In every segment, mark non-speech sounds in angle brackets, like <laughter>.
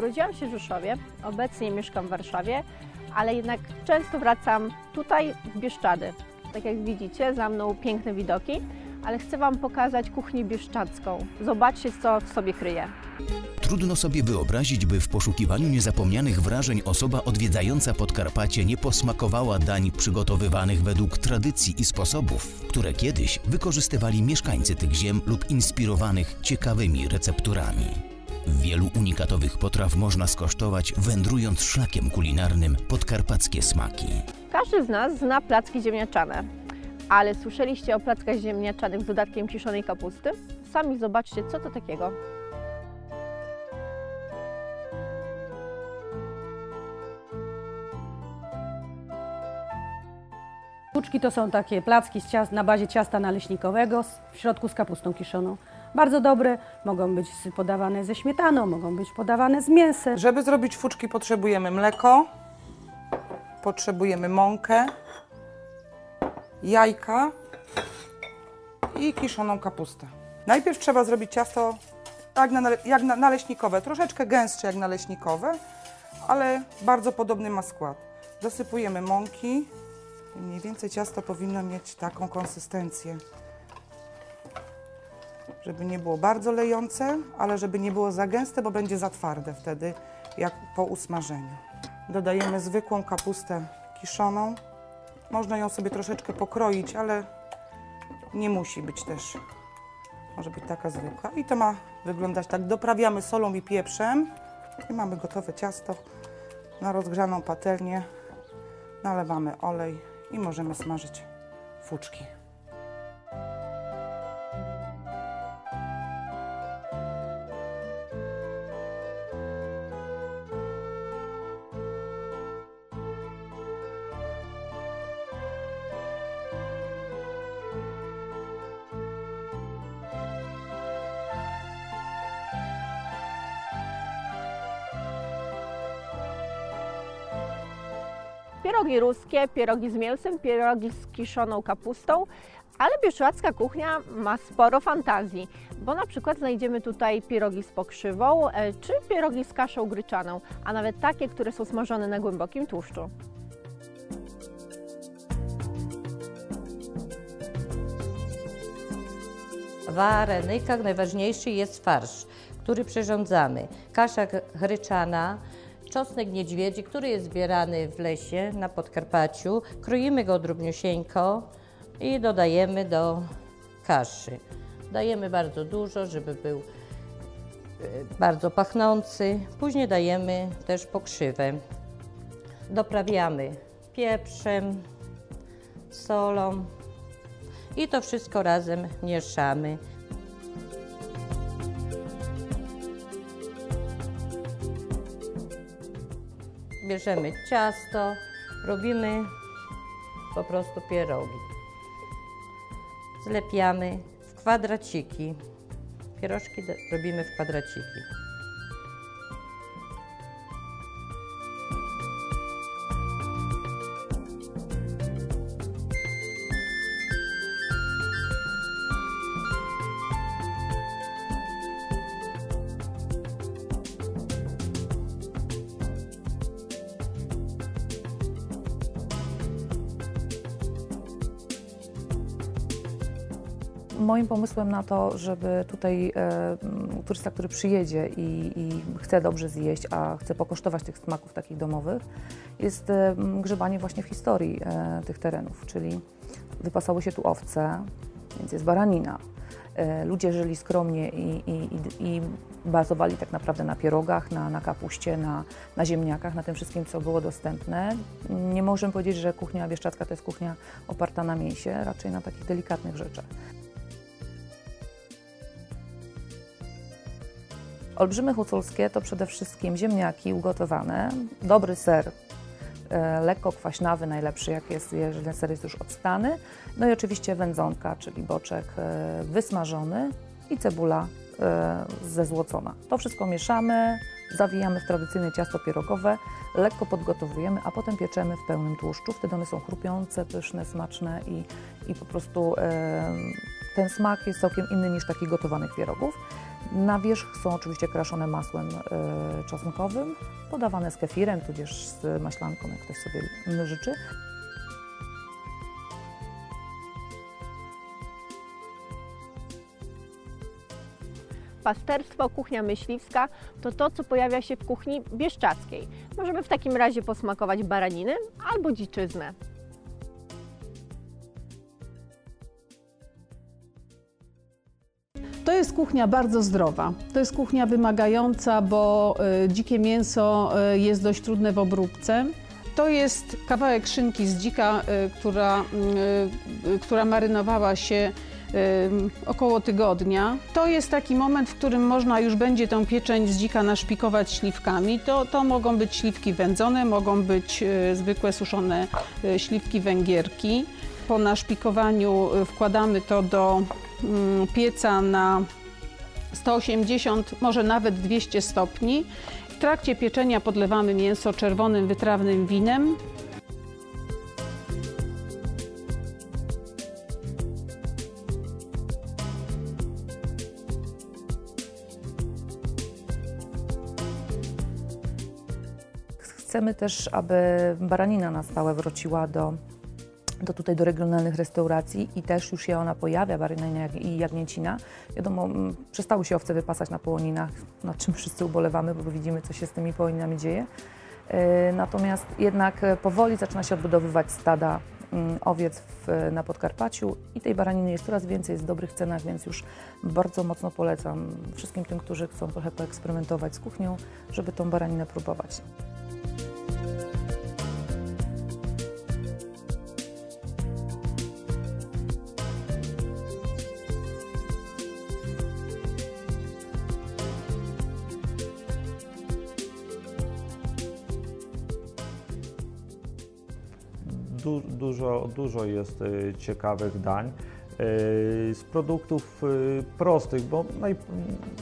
Urodziłam się w Rzeszowie, obecnie mieszkam w Warszawie, ale jednak często wracam tutaj w Bieszczady. Tak jak widzicie, za mną piękne widoki, ale chcę Wam pokazać kuchnię bieszczadzką. Zobaczcie, co w sobie kryje. Trudno sobie wyobrazić, by w poszukiwaniu niezapomnianych wrażeń osoba odwiedzająca Podkarpacie nie posmakowała dań przygotowywanych według tradycji i sposobów, które kiedyś wykorzystywali mieszkańcy tych ziem lub inspirowanych ciekawymi recepturami. Wielu unikatowych potraw można skosztować wędrując szlakiem kulinarnym podkarpackie smaki. Każdy z nas zna placki ziemniaczane, ale słyszeliście o plackach ziemniaczanych z dodatkiem kiszonej kapusty? Sami zobaczcie, co to takiego. Puczki to są takie placki z ciast, na bazie ciasta naleśnikowego, w środku z kapustą kiszoną. Bardzo dobre, mogą być podawane ze śmietaną, mogą być podawane z mięsem. Żeby zrobić fuczki potrzebujemy mleko, potrzebujemy mąkę, jajka i kiszoną kapustę. Najpierw trzeba zrobić ciasto jak, na, jak na, naleśnikowe, troszeczkę gęstsze jak naleśnikowe, ale bardzo podobny ma skład. Dosypujemy mąki. Mniej więcej ciasto powinno mieć taką konsystencję, żeby nie było bardzo lejące, ale żeby nie było za gęste, bo będzie za twarde wtedy, jak po usmażeniu. Dodajemy zwykłą kapustę kiszoną. Można ją sobie troszeczkę pokroić, ale nie musi być też. Może być taka zwykła. I to ma wyglądać tak. Doprawiamy solą i pieprzem i mamy gotowe ciasto na rozgrzaną patelnię. Nalewamy olej i możemy smażyć fuczki. Pierogi ruskie, pierogi z mięsem, pierogi z kiszoną kapustą, ale bieszczadzka kuchnia ma sporo fantazji, bo na przykład znajdziemy tutaj pierogi z pokrzywą, e, czy pierogi z kaszą gryczaną, a nawet takie, które są smażone na głębokim tłuszczu. W arenykach najważniejszy jest farsz, który przyrządzamy. Kasza gryczana, czosnek niedźwiedzi, który jest zbierany w lesie na Podkarpaciu. Kroimy go drobniusieńko i dodajemy do kaszy. Dajemy bardzo dużo, żeby był e, bardzo pachnący. Później dajemy też pokrzywę. Doprawiamy pieprzem, solą, i to wszystko razem mieszamy. Bierzemy ciasto, robimy po prostu pierogi. Zlepiamy w kwadraciki. Pierożki robimy w kwadraciki. Moim pomysłem na to, żeby tutaj e, m, turysta, który przyjedzie i, i chce dobrze zjeść, a chce pokosztować tych smaków takich domowych, jest e, m, grzebanie właśnie w historii e, tych terenów, czyli wypasały się tu owce, więc jest baranina. E, ludzie żyli skromnie i, i, i, i bazowali tak naprawdę na pierogach, na, na kapuście, na, na ziemniakach, na tym wszystkim, co było dostępne. Nie możemy powiedzieć, że kuchnia bieszczadzka to jest kuchnia oparta na mięsie, raczej na takich delikatnych rzeczach. Olbrzymy huculskie to przede wszystkim ziemniaki ugotowane, dobry ser, e, lekko kwaśnawy, najlepszy jak jest, jeżeli ser jest już odstany. No i oczywiście wędzonka, czyli boczek e, wysmażony i cebula e, zezłocona. To wszystko mieszamy, zawijamy w tradycyjne ciasto pierogowe, lekko podgotowujemy, a potem pieczemy w pełnym tłuszczu. Wtedy one są chrupiące, pyszne, smaczne i, i po prostu ten smak jest całkiem inny niż takich gotowanych pierogów. Na wierzch są oczywiście kraszone masłem e, czosnkowym, podawane z kefirem, tudzież z maślanką, jak ktoś sobie życzy. Pasterstwo, kuchnia myśliwska to to, co pojawia się w kuchni bieszczackiej. Możemy w takim razie posmakować baraniny albo dziczyznę. To jest kuchnia bardzo zdrowa. To jest kuchnia wymagająca, bo y, dzikie mięso y, jest dość trudne w obróbce. To jest kawałek szynki z dzika, y, która, która marynowała się około tygodnia. To jest taki moment, w którym można już będzie tą pieczeń z dzika naszpikować śliwkami. To, to mogą być śliwki wędzone, mogą być zwykłe suszone śliwki węgierki. Po naszpikowaniu wkładamy to do pieca na 180, może nawet 200 stopni. W trakcie pieczenia podlewamy mięso czerwonym wytrawnym winem. Chcemy też, aby baranina na stałe wróciła do, do tutaj do regionalnych restauracji i też już się ona pojawia, baranina jak- i jagnięcina. Wiadomo, przestały się owce wypasać na połoninach, nad czym wszyscy ubolewamy, bo widzimy, co się z tymi połoninami dzieje. E, Natomiast jednak e, powoli zaczyna się odbudowywać stada owiec w, na Podkarpaciu i tej baraniny jest coraz więcej, jest w dobrych cenach, więc już bardzo mocno polecam wszystkim tym, którzy chcą trochę poeksperymentować z kuchnią, żeby tą baraninę próbować. Dużo, dużo jest y, ciekawych dań. y, Z produktów y, prostych, bo naj,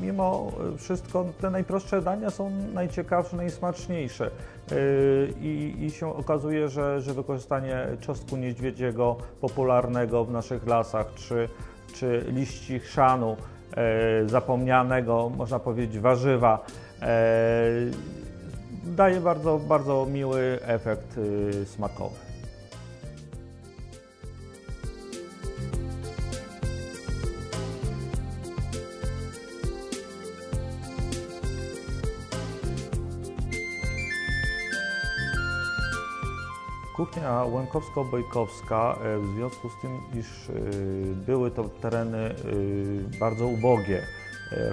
mimo wszystko te najprostsze dania są najciekawsze, najsmaczniejsze. I, i się okazuje, że, że wykorzystanie czosnku niedźwiedziego popularnego w naszych lasach, czy, czy liści chrzanu, zapomnianego, można powiedzieć, warzywa, daje bardzo, bardzo miły efekt smakowy. Kuchnia łękowsko-bojkowska e, w związku z tym, iż e, były to tereny e, bardzo ubogie,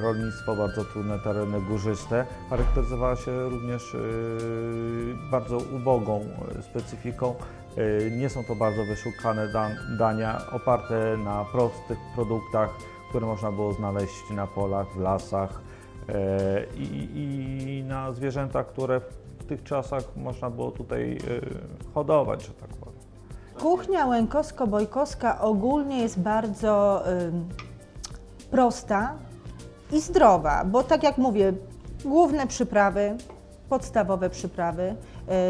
rolnictwo bardzo trudne, tereny górzyste, charakteryzowała się również bardzo ubogą specyfiką. Nie są to bardzo wyszukane dan- dania oparte na prostych produktach, które można było znaleźć na polach, w lasach i, na zwierzętach, które tych czasach można było tutaj e, hodować, że tak powiem. Kuchnia łękowsko-bojkowska ogólnie jest bardzo ym, prosta i zdrowa, bo tak jak mówię, główne przyprawy, podstawowe przyprawy,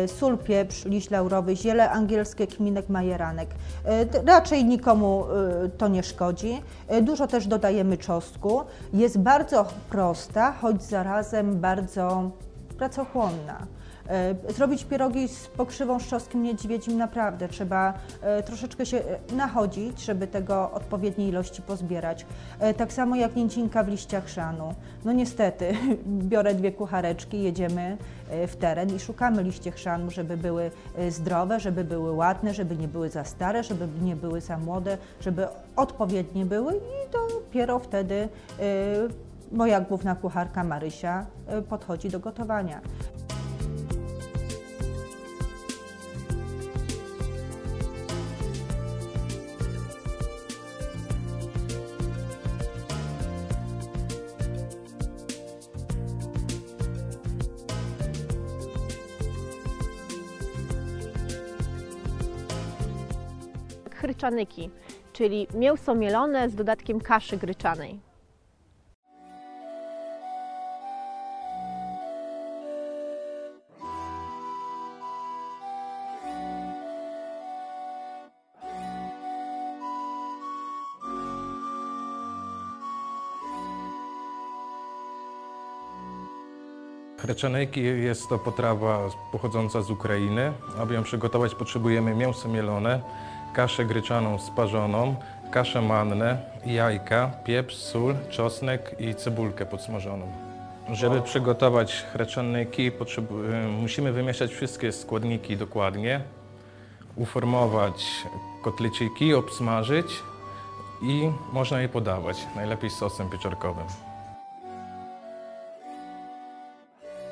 y, sól, pieprz, liść laurowy, ziele angielskie, kminek, majeranek. Y, raczej nikomu y, to nie szkodzi. Y, Dużo też dodajemy czosnku. Jest bardzo prosta, choć zarazem bardzo pracochłonna. E, Zrobić pierogi z pokrzywą z czosnkiem niedźwiedzim naprawdę trzeba e, troszeczkę się e, nachodzić, żeby tego odpowiedniej ilości pozbierać. Tak samo jak nięcinka w liściach chrzanu. No niestety, <laughs> biorę dwie kuchareczki, jedziemy w teren i szukamy liście chrzanu, żeby były zdrowe, żeby były ładne, żeby nie były za stare, żeby nie były za młode, żeby odpowiednie były i dopiero wtedy moja główna kucharka Marysia podchodzi do gotowania. Chryczanyki, czyli mięso mielone z dodatkiem kaszy gryczanej. Chreczanejki jest to potrawa pochodząca z Ukrainy. Aby ją przygotować potrzebujemy mięso mielone, kaszę gryczaną sparzoną, kaszę mannę, jajka, pieprz, sól, czosnek i cebulkę podsmażoną. Żeby przygotować chreczanejki potrzebu- musimy wymieszać wszystkie składniki dokładnie, uformować kotleciki, obsmażyć i można je podawać, najlepiej z sosem pieczarkowym.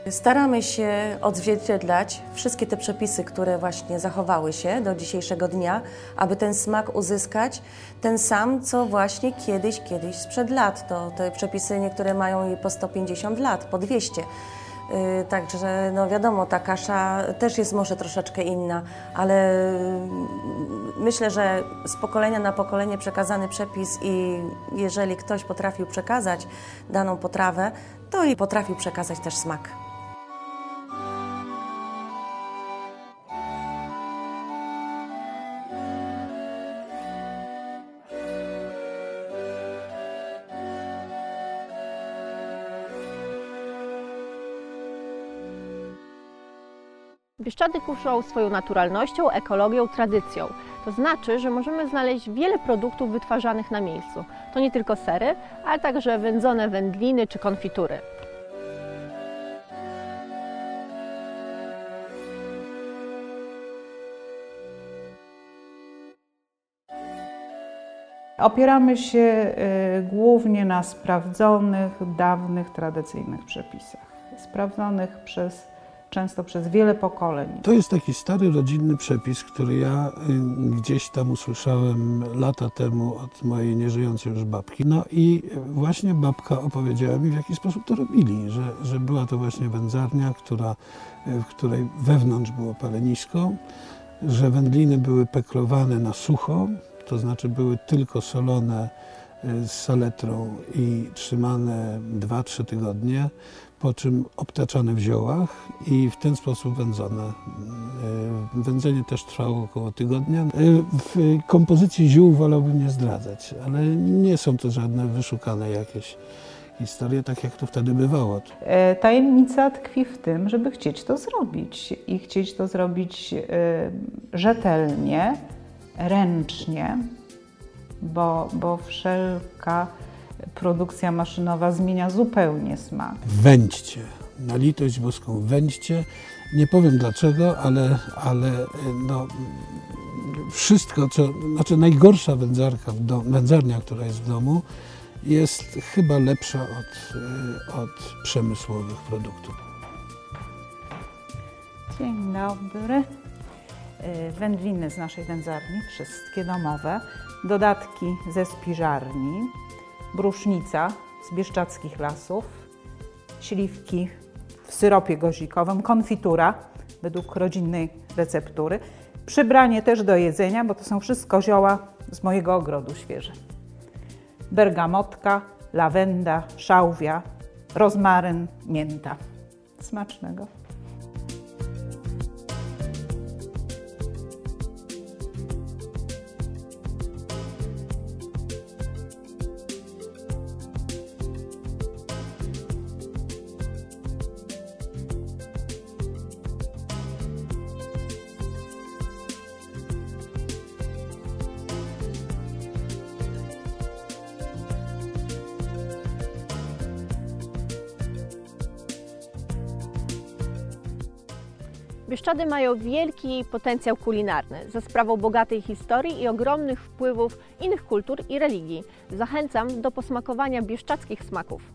Staramy się odzwierciedlać wszystkie te przepisy, które właśnie zachowały się do dzisiejszego dnia, aby ten smak uzyskać ten sam, co właśnie kiedyś, kiedyś sprzed lat. To te przepisy niektóre mają i po 150 lat, po 200. Yy, Także no wiadomo, ta kasza też jest może troszeczkę inna, ale yy, myślę, że z pokolenia na pokolenie przekazany przepis i jeżeli ktoś potrafił przekazać daną potrawę, to i potrafił przekazać też smak. Bieszczady kuszą swoją naturalnością, ekologią, tradycją. To znaczy, że możemy znaleźć wiele produktów wytwarzanych na miejscu. To nie tylko sery, ale także wędzone wędliny czy konfitury. Opieramy się y, głównie na sprawdzonych, dawnych, tradycyjnych przepisach. Sprawdzonych przez, często przez wiele pokoleń. To jest taki stary rodzinny przepis, który ja y, gdzieś tam usłyszałem lata temu od mojej nieżyjącej już babki. No i właśnie babka opowiedziała mi, w jaki sposób to robili, że, że była to właśnie wędzarnia, która, y, w której wewnątrz było palenisko, że wędliny były peklowane na sucho, to znaczy były tylko solone y, z saletrą i trzymane 2-3 tygodnie, po czym obtaczane w ziołach i w ten sposób wędzone. Y, Wędzenie też trwało około tygodnia. Y, W kompozycji ziół wolałbym nie zdradzać, ale nie są to żadne wyszukane jakieś historie, tak jak to wtedy bywało. E, Tajemnica tkwi w tym, żeby chcieć to zrobić i chcieć to zrobić e, rzetelnie, ręcznie, bo, bo wszelka produkcja maszynowa zmienia zupełnie smak. Wędźcie, na litość boską, wędźcie. Nie powiem dlaczego, ale, ale no, wszystko, co, znaczy najgorsza wędzarka, dom, wędzarnia, która jest w domu, jest chyba lepsza od, y, od przemysłowych produktów. Dzień dobry. E, Wędliny z naszej wędzarni, wszystkie domowe, dodatki ze spiżarni, brusznica z bieszczadzkich lasów, śliwki w syropie gozikowym, konfitura według rodzinnej receptury, przybranie też do jedzenia, bo to są wszystko zioła z mojego ogrodu świeże. Bergamotka, lawenda, szałwia, rozmaryn, mięta. Smacznego. Bieszczady mają wielki potencjał kulinarny za sprawą bogatej historii i ogromnych wpływów innych kultur i religii. Zachęcam do posmakowania bieszczadzkich smaków.